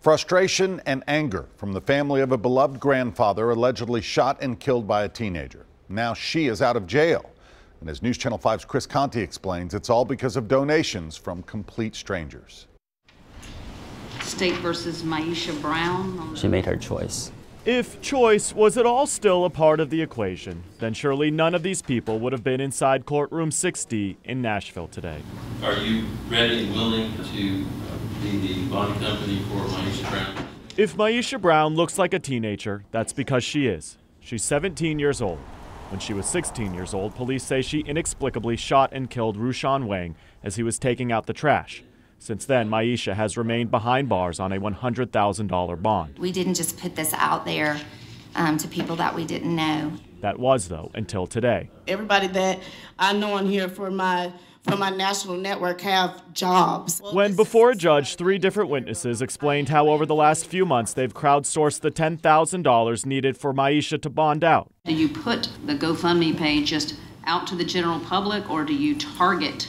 Frustration and anger from the family of a beloved grandfather allegedly shot and killed by a teenager. Now she is out of jail. And as News Channel 5's Chris Conte explains, it's all because of donations from complete strangers. State versus Myeisha Brown. She made her choice. If choice was at all still a part of the equation, then surely none of these people would have been inside courtroom 6D in Nashville today. Are you ready and willing to be the bond company for Myeisha Brown? If Myeisha Brown looks like a teenager, that's because she is. She's 17 years old. When she was 16 years old, police say she inexplicably shot and killed Ruxin Wang as he was taking out the trash. Since then, Myeisha has remained behind bars on a $100,000 bond. We didn't just put this out there um, to people that we didn't know. That was, though, until today. Everybody that I know on here for my for my national network have jobs. When before a judge, three different witnesses explained how over the last few months they've crowdsourced the $10,000 needed for Myeisha to bond out. Do you put the GoFundMe page just out to the general public or do you target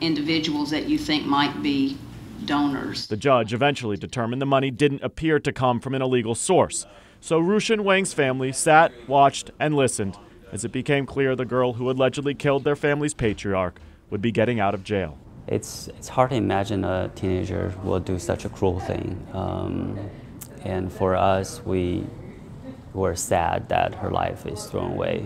individuals that you think might be donors? The judge eventually determined the money didn't appear to come from an illegal source. So Ruxin Wang's family sat, watched, and listened as it became clear the girl who allegedly killed their family's patriarch would be getting out of jail. It's, it's hard to imagine a teenager will do such a cruel thing. Um, and for us, we were sad that her life is thrown away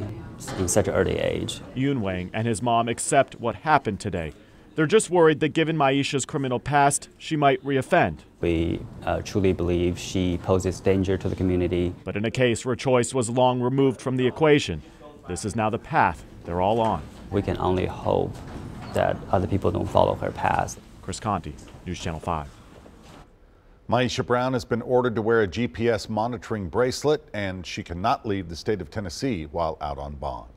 in such an early age. Yun Wang and his mom accept what happened today. They're just worried that given Myeisha's criminal past, she might reoffend. We uh, truly believe she poses danger to the community. But in a case where choice was long removed from the equation, this is now the path they're all on. We can only hope that other people don't follow her path. Chris Conte, News Channel 5. Myeisha Brown has been ordered to wear a GPS monitoring bracelet, and she cannot leave the state of Tennessee while out on bond.